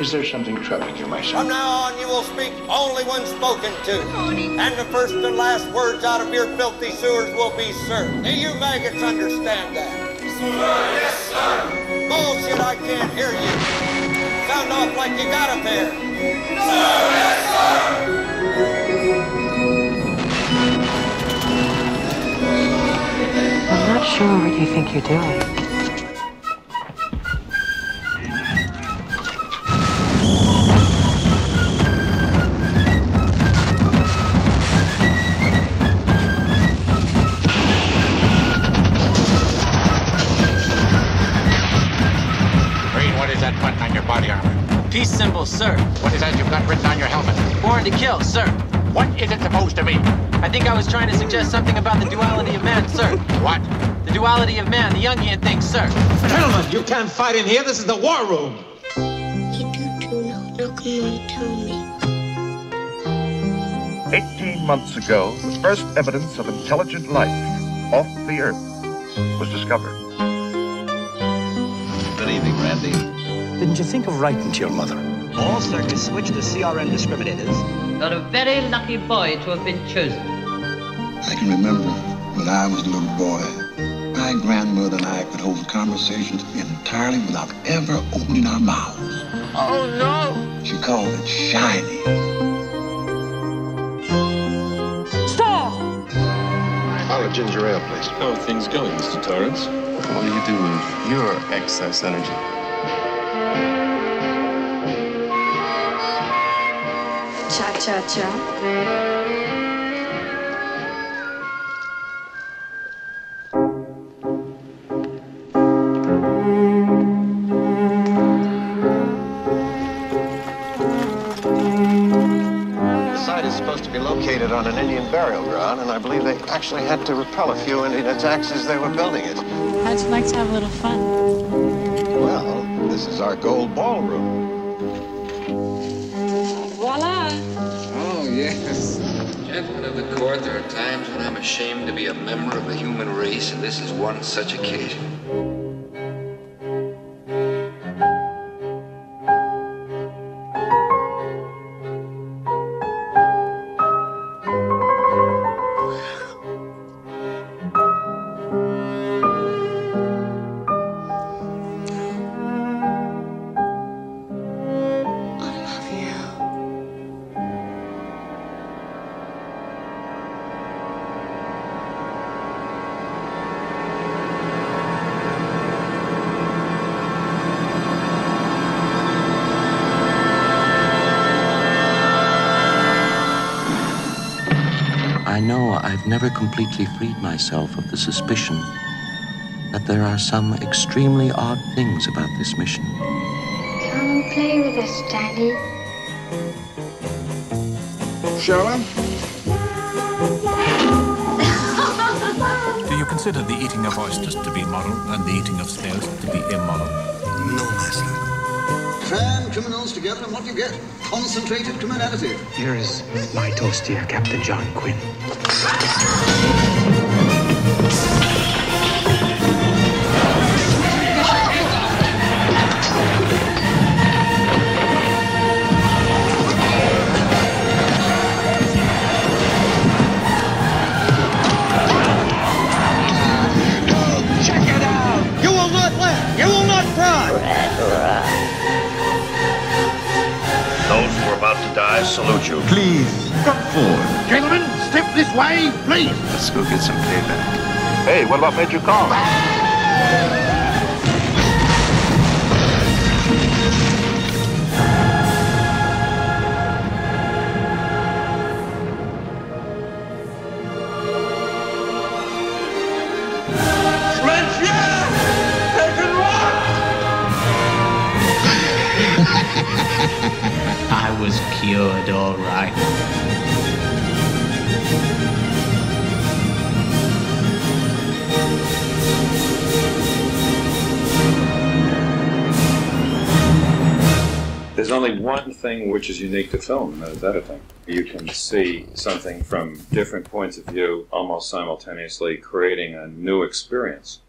Is there something troubling you, my son? From now on, you will speak only when spoken to. And the first and last words out of your filthy sewers will be sir. Do you maggots understand that? Sir, yes, sir. Bullshit, I can't hear you. Sound off like you got a pair. Yes, sir. I'm not sure what you think you're doing. Peace symbol, sir. What is that you've got written on your helmet? Born to kill, sir. What is it supposed to mean? I think I was trying to suggest something about the duality of man, sir. What? The duality of man, the Jungian thing, sir. Gentlemen, you can't fight in here. This is the war room. You do too know. How come you won't tell me? 18 months ago, the first evidence of intelligent life off the Earth was discovered. Good evening, Randy. Didn't you think of writing to your mother? All circuits switch to CRM discriminators. You're a very lucky boy to have been chosen. I can remember when I was a little boy, my grandmother and I could hold conversations entirely without ever opening our mouths. Oh no! She called it shiny. Stop! I'll a ginger ale, please. How are things going, Mr. Torrance? What do you do with your excess energy? Cha cha cha. The site is supposed to be located on an Indian burial ground, and I believe they actually had to repel a few Indian attacks as they were building it. How'd you like to have a little fun? Well, this is our gold ballroom. Gentlemen of the court, there are times when I'm ashamed to be a member of the human race, and this is one such occasion. I know I've never completely freed myself of the suspicion that there are some extremely odd things about this mission. Come play with us, Daddy. Shall I? Do you consider the eating of oysters to be moral and the eating of snails to be immoral? Cram criminals together, and what do you get? Concentrated criminality. Here is my toast to you, Captain John Quin. Die salute you. Please, come forward. Gentlemen, step this way, please. Let's go get some payback. Hey, what about Major Kong? All right. There's only one thing which is unique to film, and that is editing. You can see something from different points of view almost simultaneously, creating a new experience.